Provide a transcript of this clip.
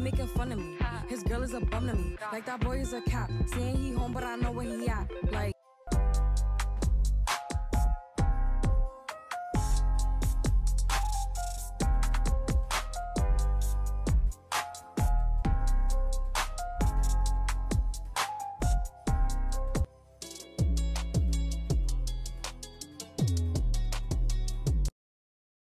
He making fun of me. His girl is a bum to me. Like that boy is a cap. Saying he home, but I know where he